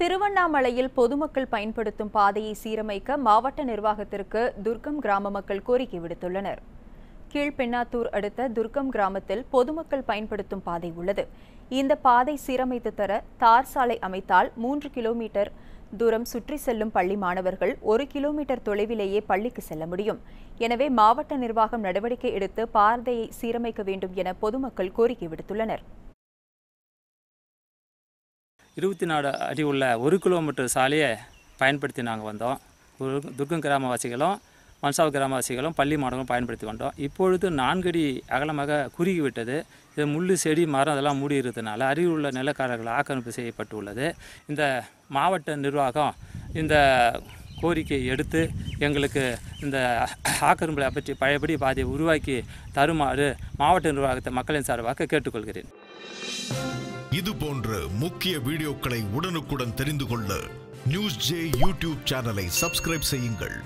திருவண்ணாமலையில் பொதுமக்கள் பயன்படுத்தும் பாதையை சீரமைக்க மாவட்ட நிர்வாகத்திற்கு துர்க்கம் கிராம மக்கள் கோரிக்கை விடுத்துள்ளனர். கீழ்பெண்ணாத்தூர் அடுத்த துர்க்கம் கிராமத்தில் பொதுமக்கள் பயன்படுத்தும் பாதை உள்ளது. இந்த பாதை சீரமைத்து தர தார் சாலை அமைத்தால் மூன்று கிலோமீட்டர் தூரம் சுற்றி செல்லும் பள்ளி மாணவர்கள் ஒரு கிலோமீட்டர் தொலைவிலேயே பள்ளிக்கு செல்ல முடியும். எனவே மாவட்ட நிர்வாகம் நடவடிக்கை எடுத்து பாதையை சீரமைக்க வேண்டும் என பொதுமக்கள் கோரிக்கை விடுத்துள்ளனர். இருபத்தி நாலு அடி உள்ள ஒரு கிலோமீட்டர் சாலையை பயன்படுத்தி நாங்கள் வந்தோம். துர்க்கம் கிராமவாசிகளும் மன்சாவ் கிராமவாசிகளும் பள்ளி மாணவர்களும் பயன்படுத்தி வந்தோம் இப்பொழுது நான்கடி அகலமாக குறுகி விட்டது இது முள் செடி மரம் அதெல்லாம் மூடி இருக்கிறதுனால அருகில் உள்ள நிலக்காரர்கள் ஆக்கிரமிப்பு செய்யப்பட்டுள்ளது. இந்த மாவட்ட நிர்வாகம் இந்த கோரிக்கையை எடுத்து எங்களுக்கு இந்த ஆக்கிரமிப்பை பற்றி பழையபடி பாதையை உருவாக்கி தருமாறு மாவட்ட நிர்வாகத்தை மக்களின் சார்பாக கேட்டுக்கொள்கிறேன். இது போன்ற முக்கிய வீடியோக்களை உடனுக்குடன் தெரிந்து கொள்ள நியூஸ் ஜே யூடியூப் சேனலை சப்ஸ்கிரைப் செய்யுங்கள்.